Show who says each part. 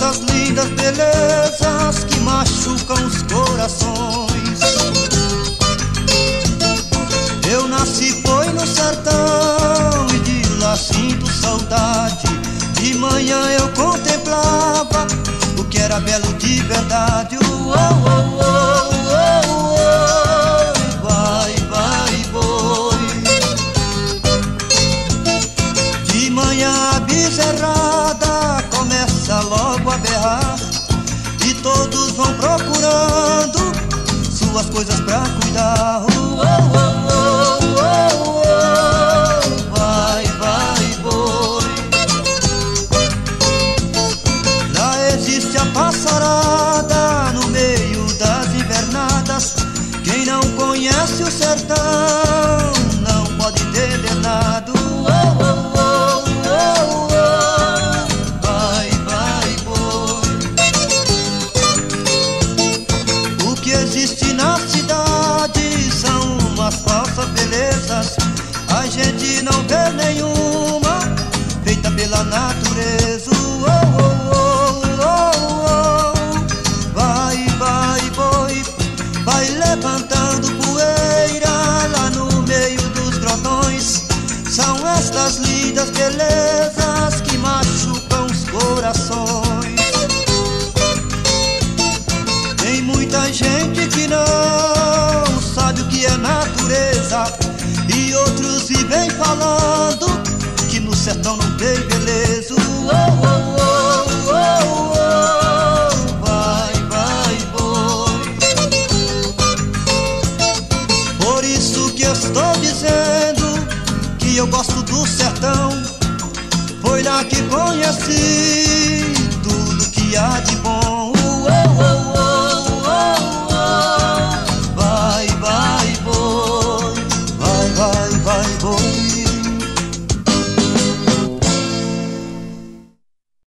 Speaker 1: essas lindas belezas que machucam os corações. Eu nasci foi no sertão e de lá sinto saudade. De manhã eu contemplava o que era belo de verdade. Oh, oh. Coisas pra cuidar. Vai, vai, boi. Lá existe a passarada no meio das invernadas. Quem não conhece o sertão não pode. O que existe na gente não vê nenhuma feita pela natureza. Oh, oh, oh, oh, oh. Vai, vai, boi, vai levantando poeira lá no meio dos grotões. São estas lindas belezas que machucam os corações. Tem muita gente que não outros vivem falando que no sertão não tem beleza. Oh, oh, oh, eu gosto do sertão. Foi lá que conheci